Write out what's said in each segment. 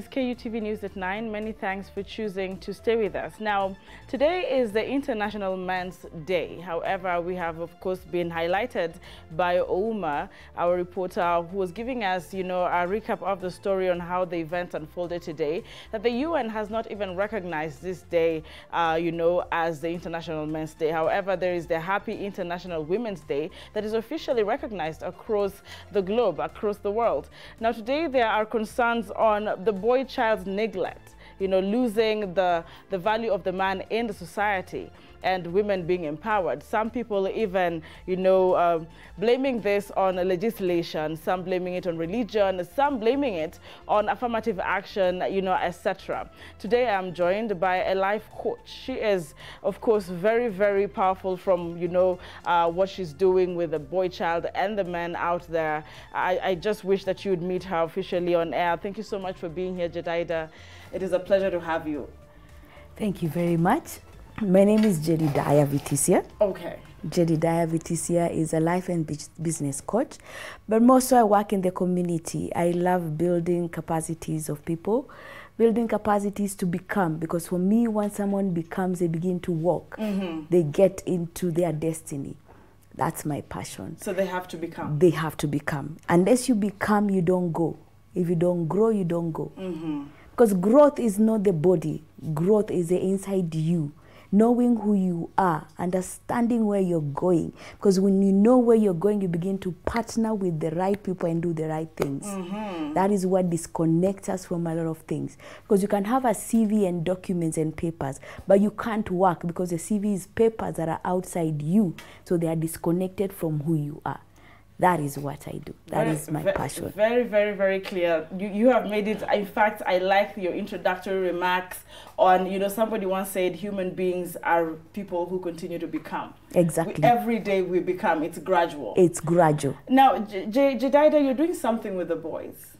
It's KUTV News at 9. Many thanks for choosing to stay with us. Now, today is the International Men's Day. However, we have, of course, been highlighted by Ouma, our reporter, who was giving us, you know, a recap of the story on how the event unfolded today, that the UN has not even recognized this day, uh, you know, as the International Men's Day. However, there is the Happy International Women's Day that is officially recognized across the globe, across the world. Now, today there are concerns on the boy child's neglect, you know, losing the, the value of the man in the society and women being empowered. Some people even, you know, uh, blaming this on legislation, some blaming it on religion, some blaming it on affirmative action, you know, etc. Today I'm joined by a life coach. She is, of course, very, very powerful from, you know, uh, what she's doing with the boy child and the men out there. I, I just wish that you would meet her officially on air. Thank you so much for being here, Jedida. It is a pleasure to have you. Thank you very much. My name is Jedediah Vitisia. Okay. Jedediah Vitisia is a life and business coach, but mostly I work in the community. I love building capacities of people, building capacities to become, because for me, once someone becomes, they begin to walk, mm -hmm. they get into their destiny. That's my passion. So they have to become? They have to become. Unless you become, you don't go. If you don't grow, you don't go. Mm -hmm. Because growth is not the body, growth is the inside you knowing who you are, understanding where you're going. Because when you know where you're going, you begin to partner with the right people and do the right things. Mm -hmm. That is what disconnects us from a lot of things. Because you can have a CV and documents and papers, but you can't work because the CV is papers that are outside you. So they are disconnected from who you are that is what I do. That very, is my very, passion. Very, very, very clear. You, you have made it. In fact, I like your introductory remarks on, you know, somebody once said human beings are people who continue to become. Exactly. We, every day we become. It's gradual. It's gradual. Now, J Jedida, you're doing something with the boys.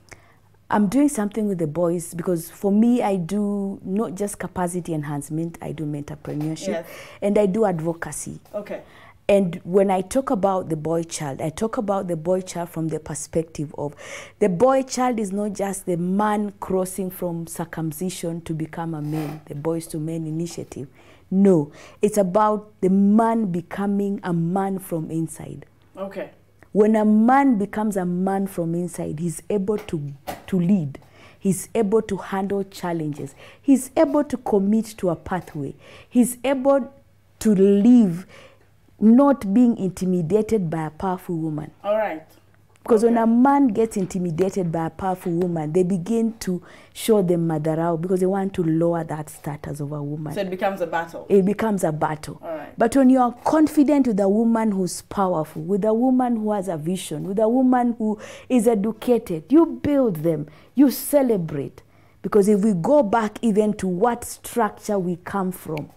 I'm doing something with the boys because for me, I do not just capacity enhancement, I do entrepreneurship yes. and I do advocacy. Okay. And when I talk about the boy child, I talk about the boy child from the perspective of the boy child is not just the man crossing from circumcision to become a man, the Boys to Men initiative. No, it's about the man becoming a man from inside. Okay. When a man becomes a man from inside, he's able to, to lead. He's able to handle challenges. He's able to commit to a pathway. He's able to live not being intimidated by a powerful woman. All right. Because okay. when a man gets intimidated by a powerful woman, they begin to show them madharau because they want to lower that status of a woman. So it becomes a battle. It becomes a battle. All right. But when you are confident with a woman who's powerful, with a woman who has a vision, with a woman who is educated, you build them, you celebrate. Because if we go back even to what structure we come from,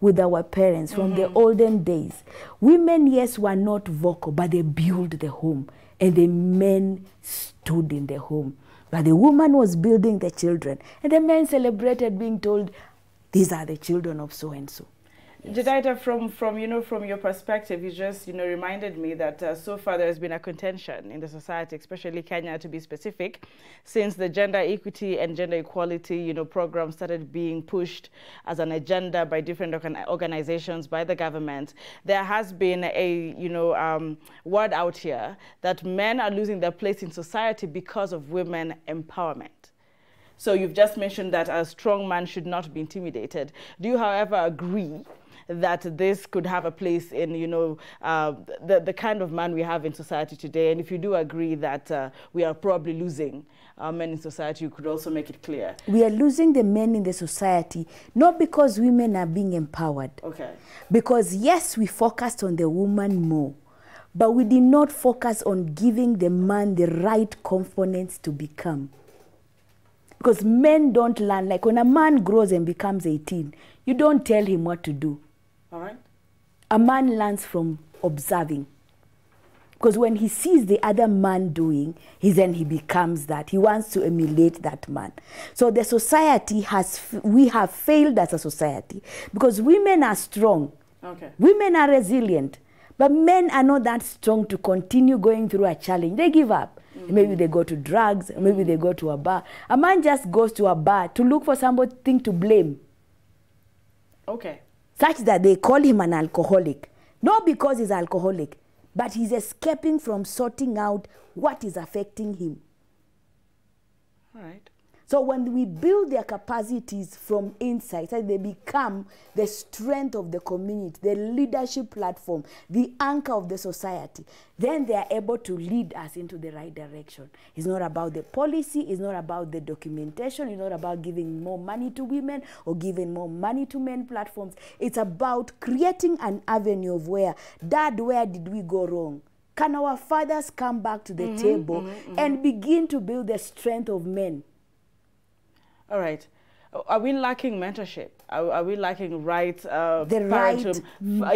with our parents from mm -hmm. the mm-hmm. olden days. Women, yes, were not vocal, but they built the home, and the men stood in the home. But the woman was building the children, and the men celebrated being told, These are the children of so and so. Yes. Jedida, from, from, you know, from your perspective, you just, you know, reminded me that uh, so far there has been a contention in the society, especially Kenya to be specific, since the gender equity and gender equality, you know, program started being pushed as an agenda by different organ organizations, by the government. There has been a, you know, um, word out here that men are losing their place in society because of women empowerment. So you've just mentioned that a strong man should not be intimidated. Do you, however, agree that this could have a place in, you know, uh, the, the kind of man we have in society today. And if you do agree that uh, we are probably losing our men in society, you could also make it clear. We are losing the men in the society, not because women are being empowered. Okay. Because yes, we focused on the woman more, but we did not focus on giving the man the right components to become. Because men don't learn, like when a man grows and becomes 18, you don't tell him what to do. A man learns from observing. Because when he sees the other man doing, he then he becomes that. He wants to emulate that man. So the society has, we have failed as a society because women are strong. Okay. Women are resilient. But men are not that strong to continue going through a challenge. They give up. Mm-hmm. Maybe they go to drugs, maybe they go to a bar. A man just goes to a bar to look for something to blame, Okay. Such that they call him an alcoholic. Not because he's alcoholic, but he's escaping from sorting out what is affecting him. All right. So when we build their capacities from inside, they become the strength of the community, the leadership platform, the anchor of the society, then they are able to lead us into the right direction. It's not about the policy, it's not about the documentation, it's not about giving more money to women or giving more money to men platforms. It's about creating an avenue of where, Dad, where did we go wrong? Can our fathers come back to the mm-hmm, table mm-hmm, mm-hmm. and begin to build the strength of men? All right. Are we lacking mentorship? Are, are we lacking right uh, The parentum?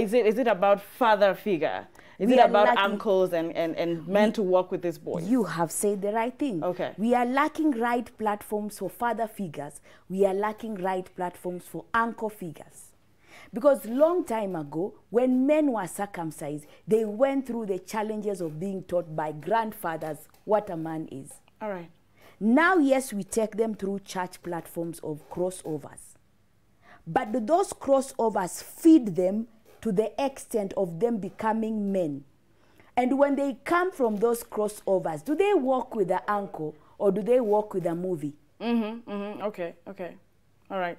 Is it is it about father figure? Is We it about lacking- uncles and, and, and men to work with these boys? You have said the right thing. Okay. We are lacking right platforms for father figures. We are lacking right platforms for anchor figures. Because long time ago, when men were circumcised, they went through the challenges of being taught by grandfathers what a man is. All right. Now, yes, we take them through church platforms of crossovers. But do those crossovers feed them to the extent of them becoming men? And when they come from those crossovers, do they walk with the uncle or do they walk with a movie? Mm-hmm, mm-hmm. Okay, okay. All right.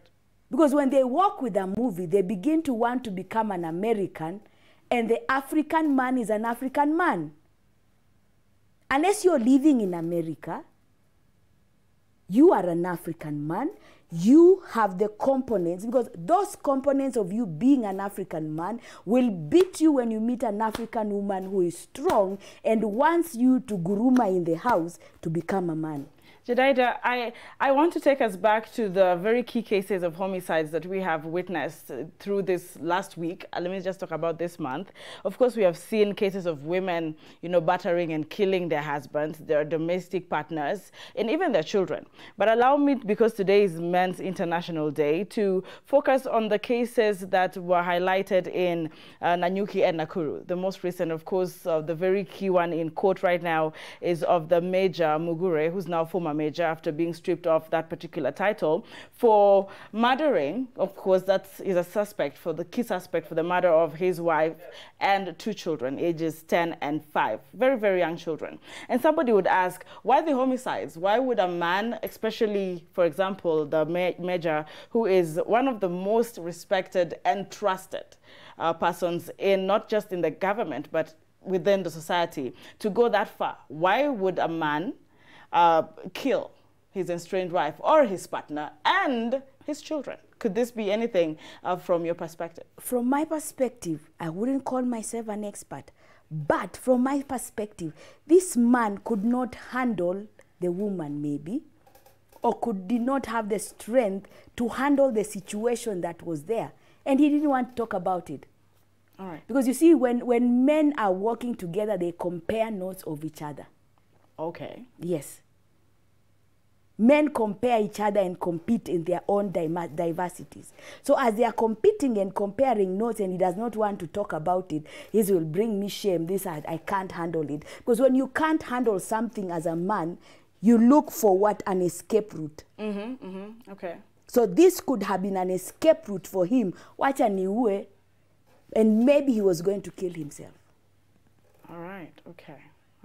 Because when they walk with a movie, they begin to want to become an American, and the African man is an African man. Unless you're living in America, you are an African man. You have the components because those components of you being an African man will beat you when you meet an African woman who is strong and wants you to guruma in the house to become a man. Jedaida, I, I want to take us back to the very key cases of homicides that we have witnessed uh, through this last week. Uh, let me just talk about this month. Of course, we have seen cases of women, you know, battering and killing their husbands, their domestic partners, and even their children. But allow me, because today is Men's International Day, to focus on the cases that were highlighted in uh, Nanyuki and Nakuru. The most recent, of course, uh, the very key one in court right now is of the Major Mugure, who's now former major after being stripped of that particular title for murdering. Of course, that is a suspect for the key suspect for the murder of his wife and two children, ages 10 and 5. Very, very young children. And somebody would ask, why the homicides? Why would a man, especially, for example, the ma major, who is one of the most respected and trusted uh, persons in not just in the government, but within the society, to go that far? Why would a man uh, kill his estranged wife or his partner and his children? Could this be anything uh, from your perspective? From my perspective, I wouldn't call myself an expert, but from my perspective, this man could not handle the woman, maybe, or could did not have the strength to handle the situation that was there, and he didn't want to talk about it. All right. Because you see, when, when men are working together, they compare notes of each other. Okay. Yes. Men compare each other and compete in their own diversities. So as they are competing and comparing notes and he does not want to talk about it, this will bring me shame. This I, I can't handle it. Because when you can't handle something as a man, you look for what an escape route. Mm-hmm, mm-hmm. Okay. So this could have been an escape route for him. Wacha niue, and maybe he was going to kill himself. All right. Okay.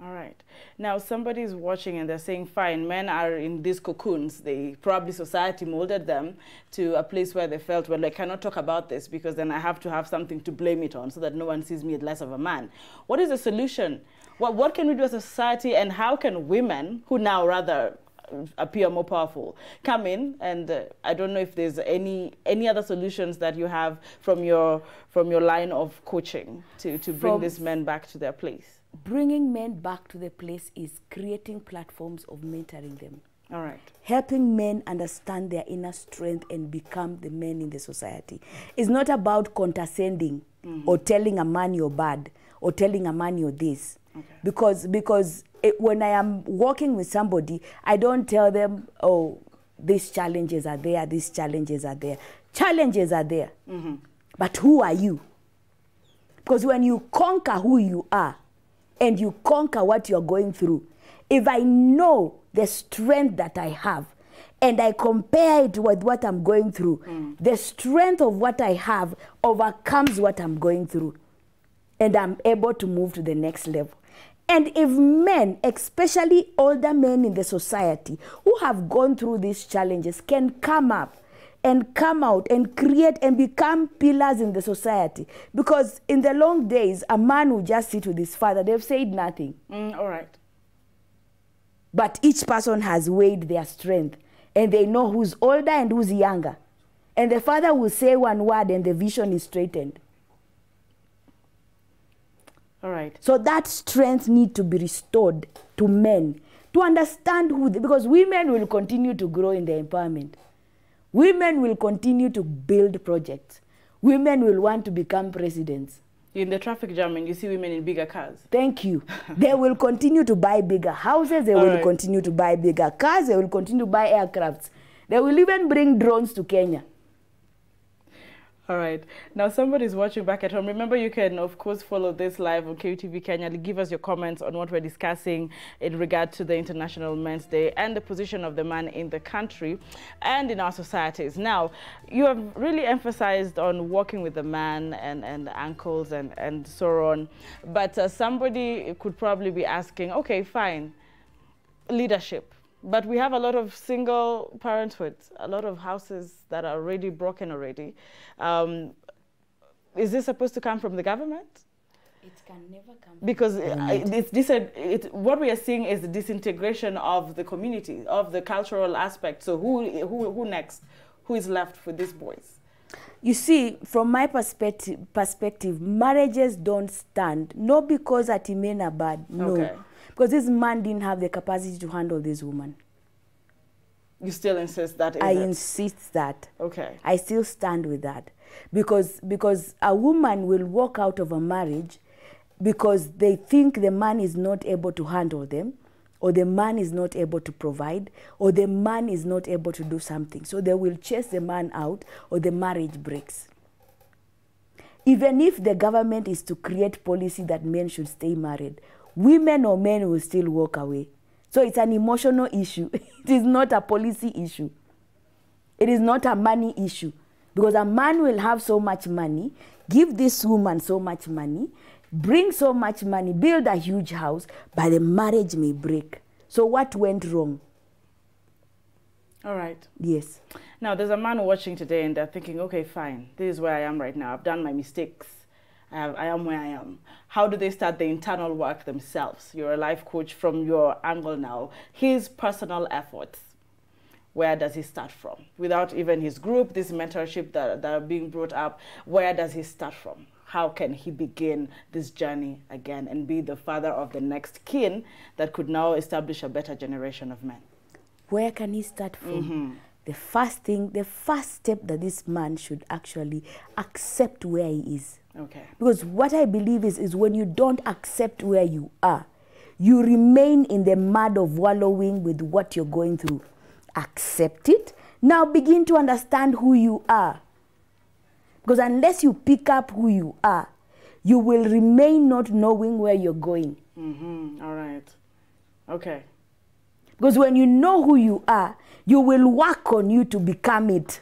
All right. Now somebody's watching and they're saying, fine, men are in these cocoons. They probably society molded them to a place where they felt, well, I cannot talk about this because then I have to have something to blame it on so that no one sees me as less of a man. What is the solution? What, what can we do as a society and how can women, who now rather appear more powerful, come in? And uh, I don't know if there's any any other solutions that you have from your from your line of coaching to, to bring From- these men back to their place. Bringing men back to the place is creating platforms of mentoring them. All right. helping men understand their inner strength and become the men in the society. It's not about condescending mm-hmm. or telling a man you're bad or telling a man you're this. Okay. Because because it, when I am working with somebody, I don't tell them, oh, these challenges are there, these challenges are there. Challenges are there. Mm-hmm. But who are you? Because when you conquer who you are and you conquer what you're going through, if I know the strength that I have and I compare it with what I'm going through, mm. the strength of what I have overcomes what I'm going through. And I'm able to move to the next level. And if men, especially older men in the society who have gone through these challenges, can come up and come out and create and become pillars in the society. Because in the long days, a man will just sit with his father, they've said nothing. Mm, all right. But each person has weighed their strength and they know who's older and who's younger. And the father will say one word and the vision is straightened. All right. So that strength need to be restored to men to understand who, they, because women will continue to grow in their empowerment. Women will continue to build projects. Women will want to become presidents. In the traffic jam, and you see women in bigger cars. Thank you. they will continue to buy bigger houses. They All will right. continue to buy bigger cars. They will continue to buy aircrafts. They will even bring drones to Kenya. All right. Now, somebody's watching back at home. Remember, you can, of course, follow this live on KUTV Kenya. Give us your comments on what we're discussing in regard to the International Men's Day and the position of the man in the country and in our societies. Now, you have really emphasized on working with the man and, and uncles and, and so on. But uh, somebody could probably be asking, okay, fine, leadership. But we have a lot of single parenthood, a lot of houses that are already broken already. Um, is this supposed to come from the government? It can never come. Because uh, it's this, it, what we are seeing is the disintegration of the community, of the cultural aspect. So who, who, who next? Who is left for these boys? You see, from my perspective, perspective, marriages don't stand. Not because that men are bad, no. Okay. Because this man didn't have the capacity to handle this woman. You still insist that? I it? insist that. Okay. I still stand with that. Because, because a woman will walk out of a marriage because they think the man is not able to handle them, or the man is not able to provide, or the man is not able to do something. So they will chase the man out, or the marriage breaks. Even if the government is to create policy that men should stay married, women or men will still walk away. So it's an emotional issue. it is not a policy issue. It is not a money issue. Because a man will have so much money, give this woman so much money, bring so much money, build a huge house, but the marriage may break. So what went wrong? All right. Yes. Now, there's a man watching today and they're thinking, okay, fine, this is where I am right now. I've done my mistakes. I, I am where I am. How do they start the internal work themselves? You're a life coach from your angle now. His personal efforts, where does he start from? Without even his group, this mentorship that, that are being brought up, where does he start from? How can he begin this journey again and be the father of the next kin that could now establish a better generation of men? Where can he start from? Mm-hmm. The first thing, the first step that this man should actually accept where he is. Okay. Because what I believe is, is when you don't accept where you are, you remain in the mud of wallowing with what you're going through. Accept it. Now begin to understand who you are. Because unless you pick up who you are, you will remain not knowing where you're going. Mm-hmm. All right. Okay. Because when you know who you are, you will work on you to become it.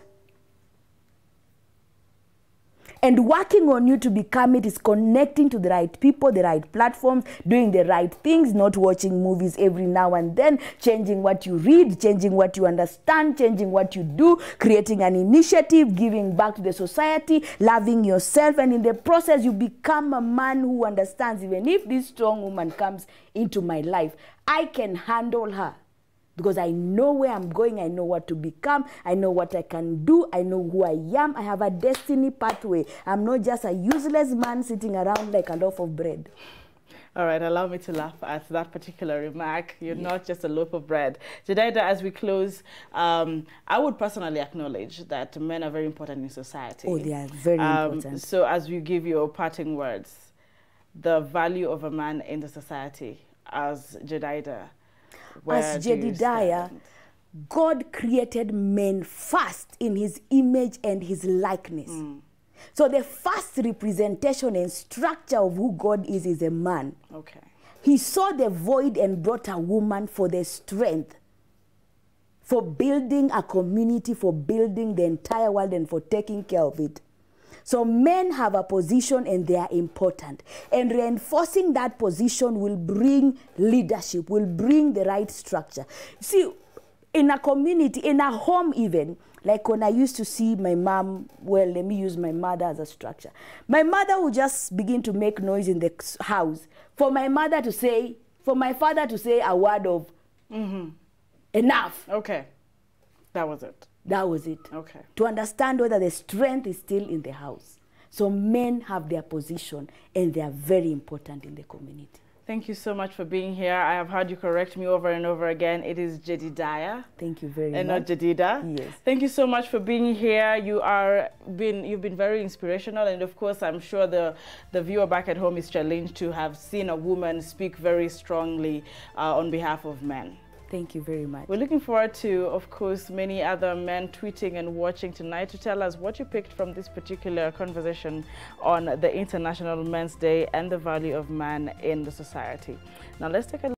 And working on you to become it is connecting to the right people, the right platforms, doing the right things, not watching movies every now and then, changing what you read, changing what you understand, changing what you do, creating an initiative, giving back to the society, loving yourself. And in the process, you become a man who understands even if this strong woman comes into my life, I can handle her because I know where I'm going, I know what to become, I know what I can do, I know who I am, I have a destiny pathway. I'm not just a useless man sitting around like a loaf of bread. All right, allow me to laugh at that particular remark. You're not just a loaf of bread. Jedidah, as we close, um, I would personally acknowledge that men are very important in society. Oh, they are very Um, important. So, as we give your parting words, the value of a man in the society as Jedidah, where As Jedediah. God created men first in his image and his likeness. So the first representation and structure of who God is is a man. Okay. He saw the void and brought a woman for the strength, for building a community, for building the entire world, and for taking care of it. So men have a position and they are important. And reinforcing that position will bring leadership, will bring the right structure. See, in a community, in a home even, like when I used to see my mom, well, let me use my mother as a structure. My mother would just begin to make noise in the house for my mother to say, for my father to say a word of mm-hmm. enough. Okay. That was it. That was it. Okay. To understand whether the strength is still in the house. So men have their position and they are very important in the community. Thank you so much for being here. I have heard you correct me over and over again. It is Jedidiah. Thank you very and much. And not Jedida. Yes. Thank you so much for being here. You are been you've been very inspirational, and of course, I'm sure the the viewer back at home is challenged to have seen a woman speak very strongly uh, on behalf of men. Thank you very much. We're looking forward to, of course, many other men tweeting and watching tonight to tell us what you picked from this particular conversation on the International Men's Day and the value of man in the society. Now, let's take a